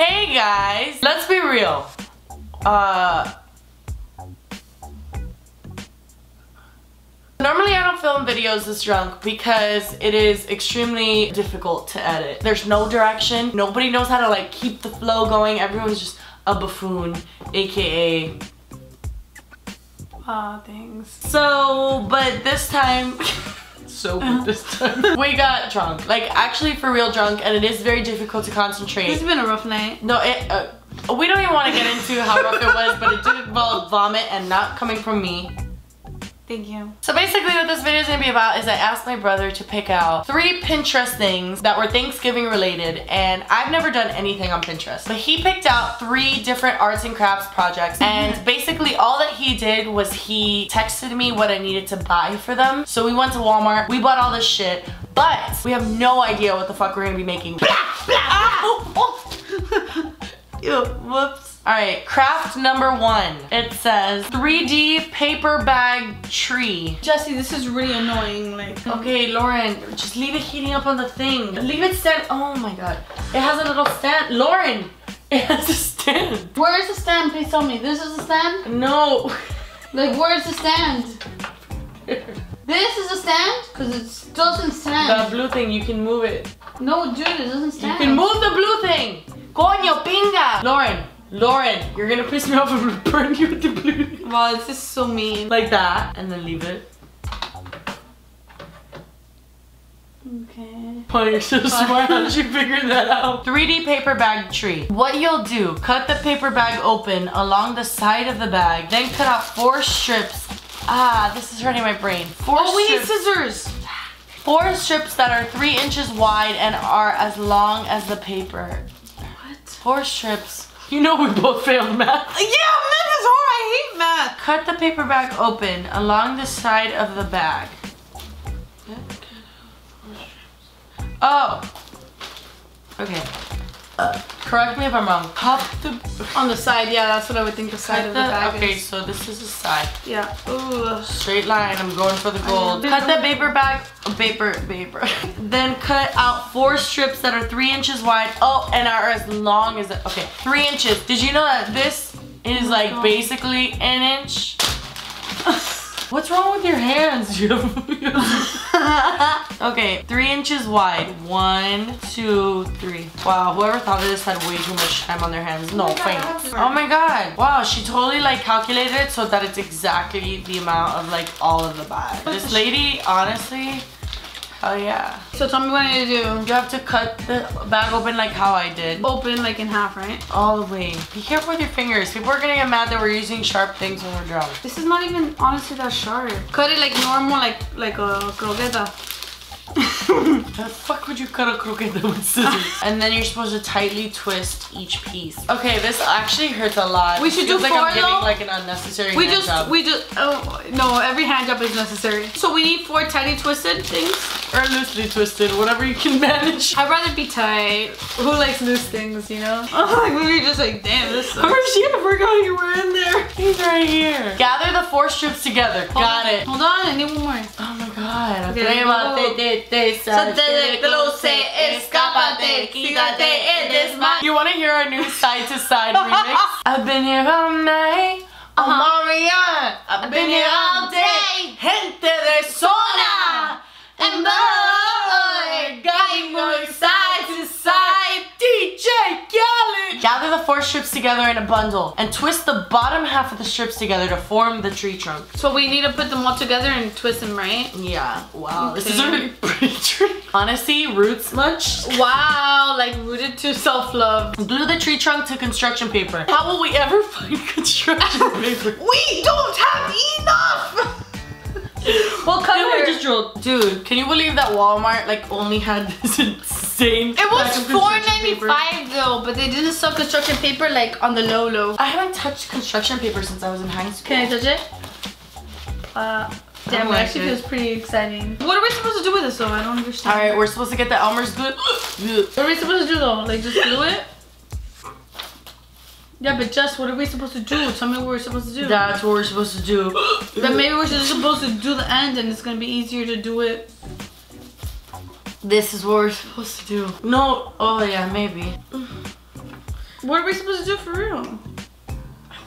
Hey guys, let's be real. Uh, Normally I don't film videos this drunk because it is extremely difficult to edit. There's no direction. Nobody knows how to like keep the flow going. Everyone's just a buffoon, aka Ah, things. So, but this time, so but this time, we got drunk. Like actually for real drunk and it is very difficult to concentrate. It's been a rough night. No, it, uh, we don't even want to get into how rough it was, but it did involve vomit and not coming from me. Thank you. So basically what this video is going to be about is I asked my brother to pick out three Pinterest things that were Thanksgiving related and I've never done anything on Pinterest. But he picked out three different arts and crafts projects and basically all that he did was he texted me what I needed to buy for them. So we went to Walmart, we bought all this shit, but we have no idea what the fuck we're going to be making. Blah blah. Ew, whoops. All right, craft number one. It says 3D paper bag tree. Jessi, this is really annoying. Like, hmm. Okay, Lauren, just leave it heating up on the thing. Leave it stand. Oh my god. It has a little stand. Lauren, it has a stand. where is the stand? Please tell me. This is the stand? No. Like, where is the stand? This is a stand? Because it doesn't the stand. blue thing, you can move it. No, dude, it doesn't stand. You can move the blue thing. Coño, pinga. Lauren, Lauren, you're gonna piss me off and burn you with the blue. Wow, this is so mean. Like that, and then leave it. Okay. Oh, you're so smart. How did you figure that out? 3D paper bag tree. What you'll do, cut the paper bag open along the side of the bag, then cut out four strips. Ah, this is hurting my brain. Four Oh, we need scissors. Four strips that are three inches wide and are as long as the paper. What? Four strips. You know we both failed math. Yeah, math is hard. I hate math. Cut the paper bag open along the side of the bag. Oh. Okay. Correct me if I'm wrong. Cut the. On the side, yeah, that's what I would think the side Cut of the bag okay, is. so this is the side. Yeah. Ooh. Straight line. I'm going for the gold. Cut the paper bag. Paper, paper. then cut out four strips that are three inches wide. Oh, and are as long as it. Okay, three inches. Did you know that this is oh my like God. basically an inch? What's wrong with your hands? Okay, three inches wide. One, two, three. Wow, whoever thought of this had way too much time on their hands. No, thanks. Oh my god. Wow, she totally like calculated it so that it's exactly the amount of like all of the bags. This lady, honestly, hell yeah. So tell me what I need to do. You have to cut the bag open like how I did. Open like in half, right? All the way. Be careful with your fingers. People are gonna get mad that we're using sharp things when we're drunk. This is not even honestly that sharp. Cut it like normal, like like a croqueta. How the fuck would you cut a croqueta with scissors? and then you're supposed to tightly twist each piece. Okay, this actually hurts a lot. We should do like I'm four, giving like an unnecessary We hand just job. we just oh no, every hand job is necessary. So we need four tightly twisted things. or loosely twisted, whatever you can manage. I'd rather be tight. Who likes loose things, you know? like we were just like, damn, this sucks. Oh shit, I forgot you were in there. He's right here. Gather the four strips together. Got it. Hold on, I need one more. Oh my god. Atrévate, te, te, Salte del closet, escápate, quítate el desma- You want to hear our new side to side remix? I've been here all night. I'm Uh-huh. Marianne. I've been here all day. Gente de zona. And boy, four strips together in a bundle and twist the bottom half of the strips together to form the tree trunk. So we need to put them all together and twist them, right? Yeah, wow, this is a Okay. really pretty tree. Honestly, roots much. Wow, like rooted to self-love. Glue the tree trunk to construction paper. How will we ever find construction paper? We don't have enough! well, Can we color. just drill? Dude, can you believe that Walmart like only had this insane It was of four construction ninety though, but they didn't sell construction paper like on the low low. I haven't touched construction paper since I was in high school. Can I touch it? Uh, damn, it like actually it. feels pretty exciting. What are we supposed to do with this though? I don't understand. All right, we're supposed to get the Elmer's glue. What are we supposed to do though? Like just glue it? Yeah, but just what are we supposed to do? Tell me what we're supposed to do. That's what we're supposed to do. Then maybe we're just supposed to do the end and it's gonna be easier to do it. This is what we're supposed to do. No, oh yeah, maybe. What are we supposed to do for real?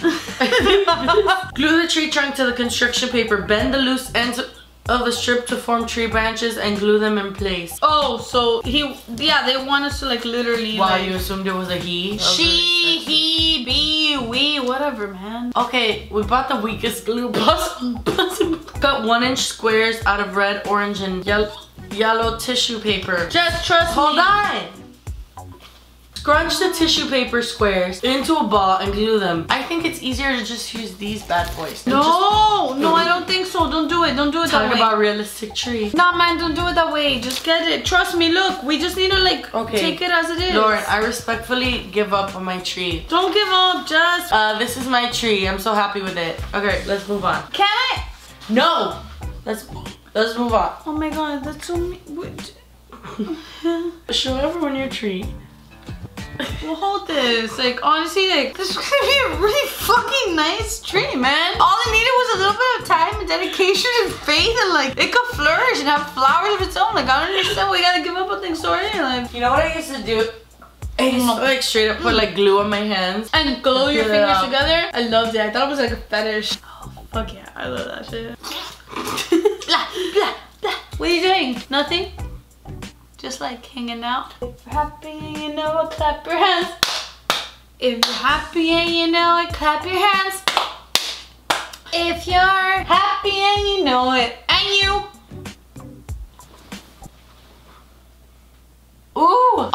Glue the tree trunk to the construction paper. Bend the loose ends of the strip to form tree branches and glue them in place. Oh, so he, yeah, they want us to like literally. Wow, like, you assumed it was a he? She, he, be, we, whatever, man. Okay, we bought the weakest glue possible. possible. Cut one inch squares out of red, orange, and yellow, yellow tissue paper. Just trust Hold me. on. Scrunch the tissue paper squares into a ball and glue them. I think it's easier to just use these bad boys. No, no, I don't think so. Don't do it. Don't do it Just that talk about realistic tree. Nah, man, don't do it that way. Just get it. Trust me. Look, we just need to like Okay. take it as it is. Lauren, I respectfully give up on my tree. don't give up. Just Uh, this is my tree. I'm so happy with it. Okay, let's move on. can I? No! Let's let's move on. Oh my god, that's so. Me- wait. Show everyone your tree. Well, hold this. Like, honestly, like, this is gonna be a really fucking nice tree, man. All it needed was a little bit of time and dedication and faith, and like, it could flourish and have flowers of its own. Like, I don't understand why we gotta give up on things so early. Like, You know what I used to do? I used mm. to like straight up put like mm. glue on my hands. and glue your fingers together. I loved it. I thought it was like a fetish. Oh, fuck yeah. I love that shit. Blah, blah, blah. What are you doing? Nothing? Just like hanging out. If you're happy and you know it, clap your hands. If you're happy and you know it, clap your hands. If you're happy and you know it, and you.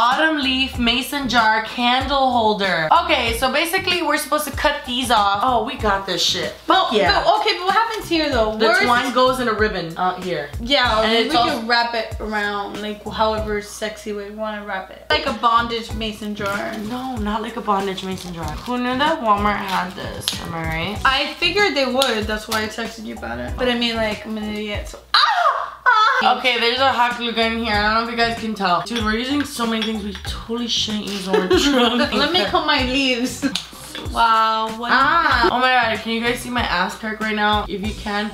Autumn leaf mason jar candle holder. Okay, so basically we're supposed to cut these off. Oh, we got this shit. But, yeah. but- okay, but what happens here though? The Where's- twine goes in a ribbon out here. Yeah, And we also- can wrap it around like however sexy way we want to wrap it. Like a bondage mason jar. No, not like a bondage mason jar. Who knew that Walmart had this? Am I right? I figured they would. That's why I texted you about it. But I mean, like, I'm an idiot. So ah, ah. Okay, there's a hot glue gun here. I don't know if you guys can tell. Dude, we're using so many things we totally shouldn't use on trunk. Let me cut my leaves. wow. What? Ah! Oh my god, can you guys see my ass crack right now? If you can,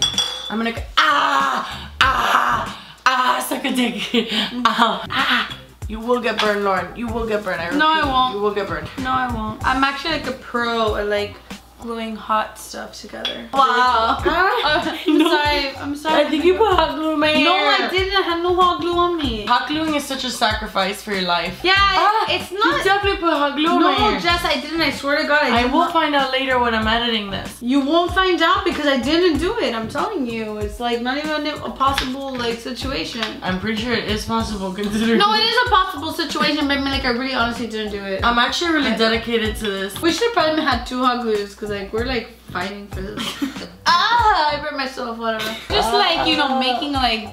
I'm gonna go- ah ah ah suck a dick. ah ah. You will get burned, Lauren. You will get burned. I No, I won't. You will get burned. No, I won't. I'm actually like a pro at like gluing hot stuff together. Wow. Uh, I'm No. sorry. I'm sorry. I think you put hot glue in my hair. No, I didn't. I had no hot glue on me. Hot gluing is such a sacrifice for your life. Yeah, Ah, it's You not. definitely put hot glue in my hair. No, hair. Jess, I didn't. I swear to God, I, I will find out later when I'm editing this. You won't find out because I didn't do it. I'm telling you, it's like not even a possible like situation. I'm pretty sure it is possible considering. No, it is a possible situation, but I mean, like I really honestly didn't do it. I'm actually really dedicated to this. we should probably have probably had two hot glues because like we're like fighting for this. ah, I burnt myself. Whatever. Just like you know, making like.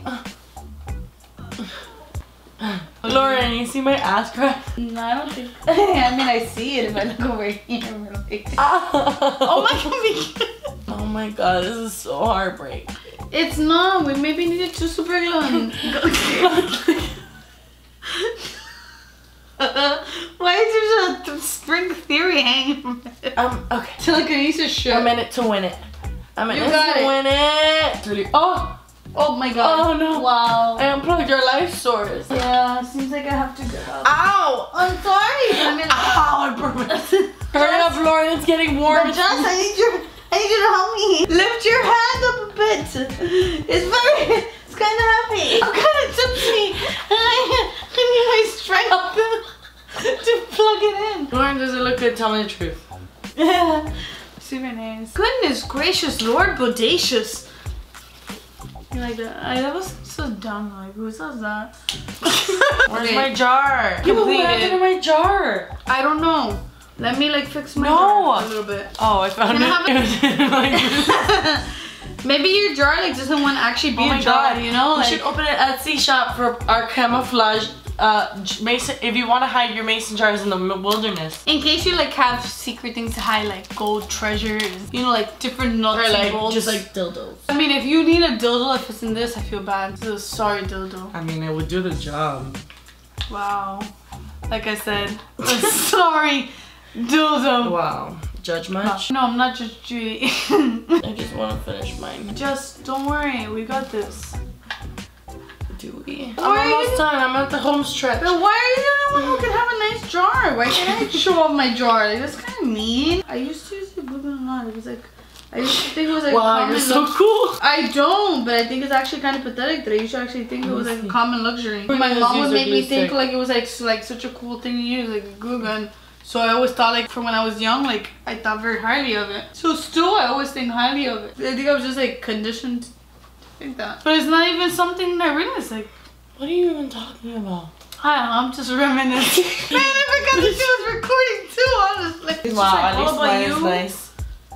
Lauren, you see my ass crack? No, I don't think. I mean, I see it if I look over here. Really. oh Oh my god. Oh my god, this is so heartbreak. It's not. We maybe needed two super glue. Why is there a spring theory hanging from it? um, okay. To like an Easter shirt. I'm in it to win it. I'm in You it got to it. win it. Really- Oh, Oh my god. Oh, no. Wow. I unplugged your life source. Yeah, seems like I have to go out. Ow! I'm sorry. I mean, Ow, I burned my- Hurry up, Lauren, it's getting warm. But Jess, I need your, I need you to help me. Lift your hand up a bit. It's very, it's kind of heavy. I'm kind of tipsy. And I, I need my strength plug it in. Lauren, does it look good? Tell me the truth. Yeah. Super nice. Goodness gracious, Lord Bodacious. You like that? I, that was so dumb. Like, who says that? Where's Okay. my jar? You what completed. happened to my jar? I don't know. Let me like fix my No. jar a little bit. Oh, I found Can it. Maybe your jar like doesn't want to actually be oh a jar, god, you know? We should open an Etsy shop for our camouflage uh, mason. If you want to hide your mason jars in the wilderness, in case you like have secret things to hide, like gold treasures, you know, like different nuts or and like bolts. just like dildos. I mean, if you need a dildo, if it's in this, I feel bad. This is a sorry dildo. I mean, it would do the job. Wow. Like I said, a sorry dildo. Wow. Judge much? No, I'm not just Judy. I just want to finish mine. just don't worry, we got this. Why I'm you almost done. I'm at the home stretch. But why are you the only one who can have a nice jar? Why can't I show off my jar? Like, that's kind of mean. I used to use the glue gun a lot. It was like, I used to think it was like Wow, common you're so cool. I don't, but I think it's actually kind of pathetic that I used to actually think it was like a common luxury. My mom would make me think like it was like like such a cool thing to use, like a glue gun. So I always thought like from when I was young, like I thought very highly of it. So still, I always think highly of it. I think I was just like conditioned to think that. But it's not even something that I realized. Like What are you even talking about? I don't know, I'm just reminiscing. Man, I forgot that she was recording too. Honestly, it's just wow, like at all least about mine you. is nice.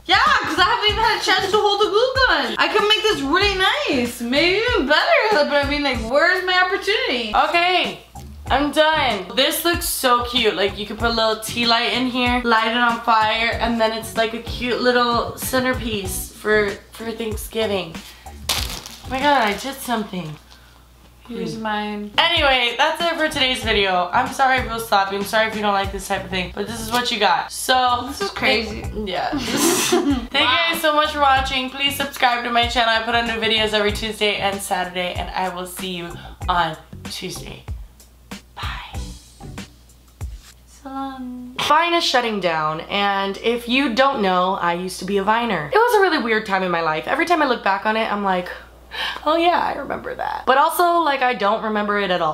Yeah, because I haven't even had a chance to hold the glue gun. I can make this really nice. Maybe even better. But I mean, like, where's my opportunity? Okay, I'm done. This looks so cute. Like you could put a little tea light in here, light it on fire, and then it's like a cute little centerpiece for, for Thanksgiving. Oh my god, I did something. Here's mine. Anyway, that's it for today's video. I'm sorry if it was sloppy. I'm sorry if you don't like this type of thing, but this is what you got. So, This is crazy. yeah. Thank you guys so much for watching. Please subscribe to my channel. I put out new videos every Tuesday and Saturday, and I will see you on Tuesday. Bye. So long. Vine is shutting down, and if you don't know, I used to be a Viner. It was a really weird time in my life. Every time I look back on it, I'm like, oh yeah, I remember that. But also, like, I don't remember it at all.